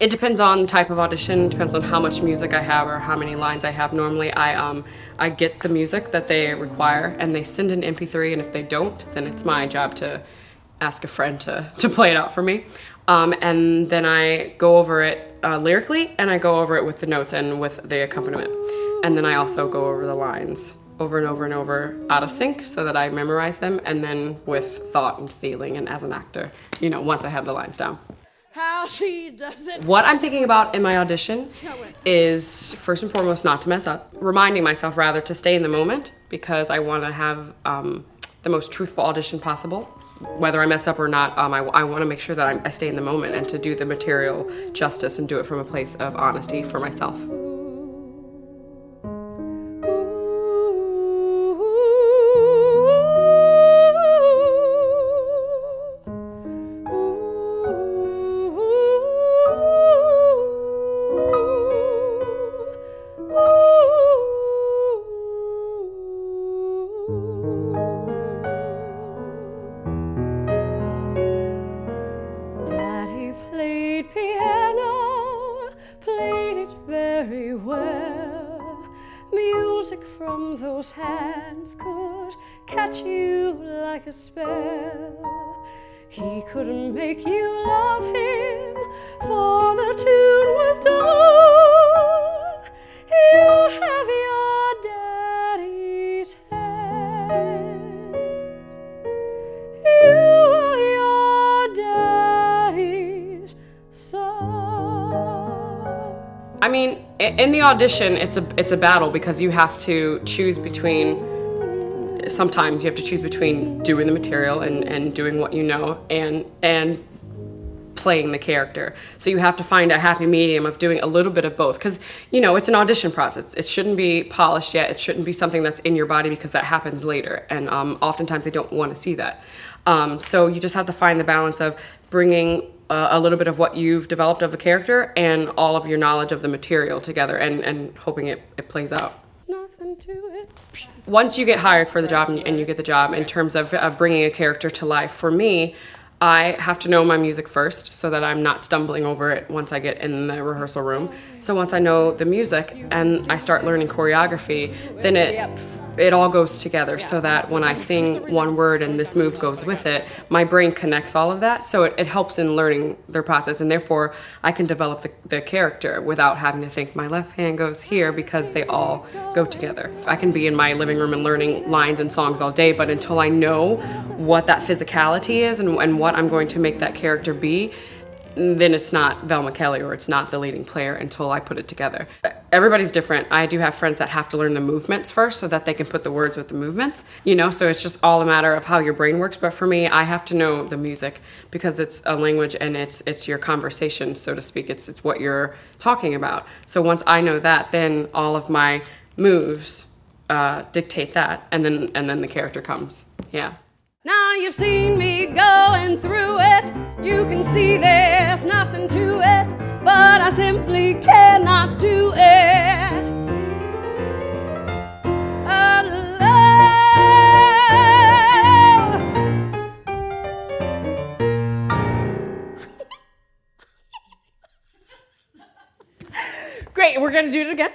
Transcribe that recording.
It depends on the type of audition, depends on how much music I have or how many lines I have. Normally I, um, I get the music that they require and they send an MP3 and if they don't, then it's my job to ask a friend to, to play it out for me. Um, and then I go over it uh, lyrically and I go over it with the notes and with the accompaniment. And then I also go over the lines over and over and over out of sync so that I memorize them and then with thought and feeling and as an actor, you know, once I have the lines down. She does it. What I'm thinking about in my audition is first and foremost not to mess up, reminding myself rather to stay in the moment because I want to have um, the most truthful audition possible. Whether I mess up or not, um, I, I want to make sure that I, I stay in the moment and to do the material justice and do it from a place of honesty for myself. Music from those hands could catch you like a spell. He couldn't make you love him, I mean, in the audition, it's a it's a battle because you have to choose between. Sometimes you have to choose between doing the material and, and doing what you know and and playing the character. So you have to find a happy medium of doing a little bit of both because you know it's an audition process. It shouldn't be polished yet. It shouldn't be something that's in your body because that happens later, and um, oftentimes they don't want to see that. Um, so you just have to find the balance of bringing uh, a little bit of what you've developed of a character and all of your knowledge of the material together, and and hoping it, it plays out. Nothing to it. once you get hired for the job and you, and you get the job in terms of uh, bringing a character to life for me i have to know my music first so that i'm not stumbling over it once i get in the rehearsal room. So once i know the music and i start learning choreography then it it all goes together so that when i sing one word and this move goes with it. my brain connects all of that. So it, it helps in learning their process and therefore i can develop the, the character without having to think my left hand goes here because they all go together. I can be in my living room and learning lines and songs all day but until i know what that physicality is and, and what i'm going to make that character be then it's not Velma Kelly or it's not the leading player until I put it together. Everybody's different. I do have friends that have to learn the movements first so that they can put the words with the movements, you know, so it's just all a matter of how your brain works. But for me, I have to know the music because it's a language and it's it's your conversation, so to speak. It's it's what you're talking about. So once I know that, then all of my moves uh, dictate that, and then and then the character comes. Yeah. Now you've seen me going through it. You can see there's nothing to it, but I simply cannot do it. Great, we're gonna do it again.